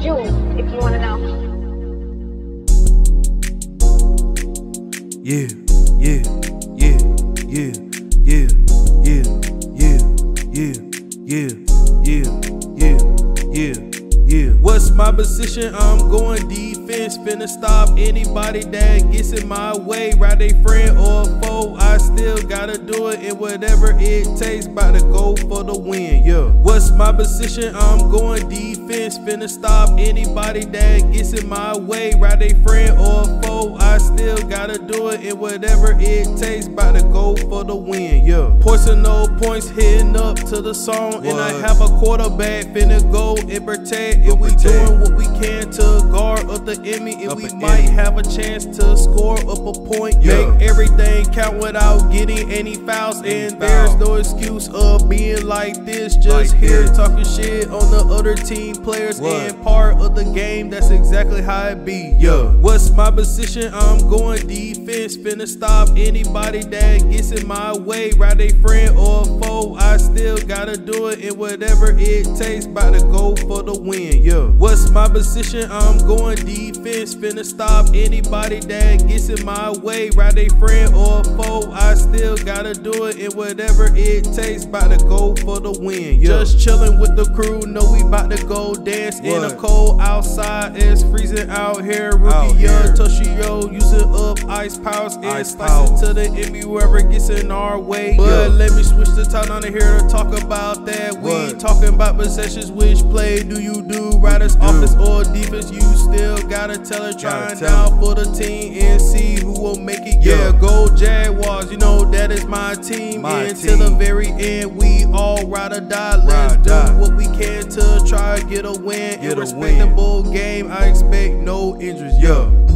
you want to know. Yeah, yeah, yeah, yeah, yeah, yeah, yeah, yeah, yeah, yeah, yeah. My position? I'm going defense. Finna stop anybody that gets in my way. Right a friend or a foe. I still gotta do it and whatever it takes. About to go for the win. Yeah. What's my position? I'm going defense. Finna stop anybody that gets in my way. Right a friend or a foe. I still gotta do it and whatever it takes. About to go for the win. Yeah. Points and no points hitting up to the song. What? And I have a quarterback finna go and protect and we doing what we can to guard up the enemy, and up we might enemy. have a chance to score up a point. Yeah. Make everything count without getting any fouls, any and foul. there's no excuse of being like this. Just like here this. talking shit on the other team players what? and part of the game. That's exactly how it be. Yeah. What's my position? I'm going defense, finna stop anybody that gets in my way. Right a friend or a foe, I still gotta do it, and whatever it takes, about to go for the win yeah. What's my position? I'm going defense, finna stop anybody that gets in my way. Right a friend or foe, I still gotta do it, and whatever it takes, about to go for the win. Just chilling with the crew, know we about to go dance what? in a cold outside. It's freezing out here. Rookie out young Toshio using up ice powers and slicing to the enemy whoever gets in our way. But yeah. let me switch the time on here to talk about that. What? We talking about possessions, which play do you do? riders, offense or defense, you still gotta tell her trying down for the team Yeah, go Jaguars, you know that is my team. My Until the very end, we all ride or die. Let's ride do die. what we can to try to get a win. Get a respectable win. game. I expect no injuries. Yeah.